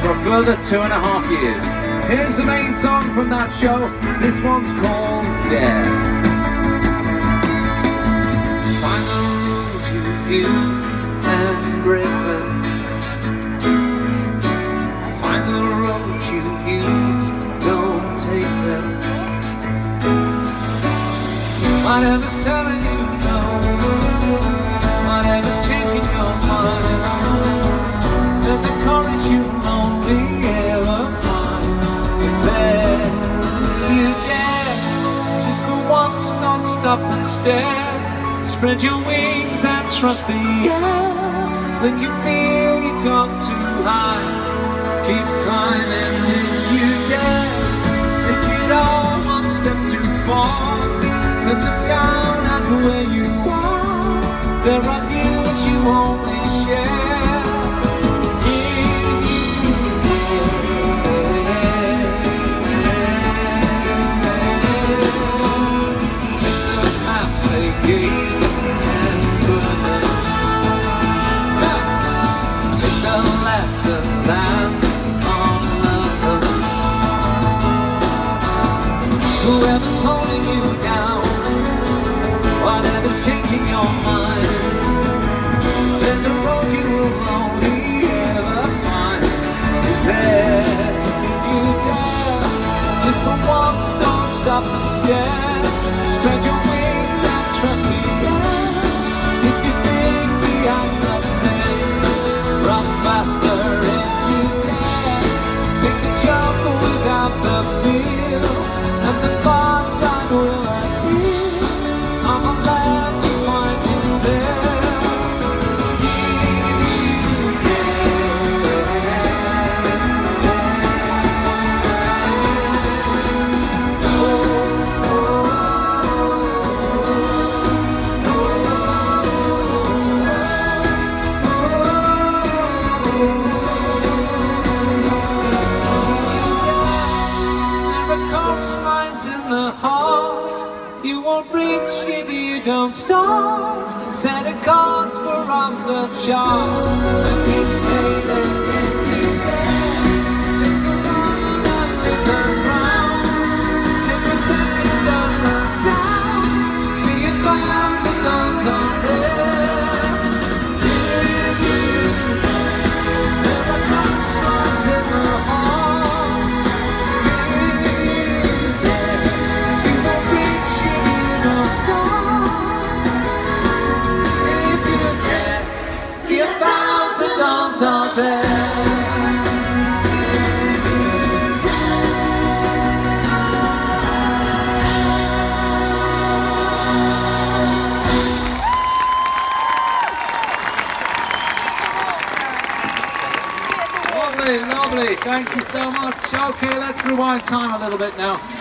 for a further two and a half years. Here's the main song from that show. This one's called Dare. Find the rules you and break them. Find the you don't take them. Whatever's telling you no, don't and stare. Spread your wings and trust the air. When you feel you've gone too high, keep climbing if you dare. Take it all one step too far. Then look down at where you are. There are down, whatever's changing your mind, there's a road you will only ever find. Is there if you dare? Just for once, don't stop and stare. In the heart. You won't reach if you don't start Set a course for off the chart. Keep Lovely, lovely. Thank you so much. Okay, let's rewind time a little bit now.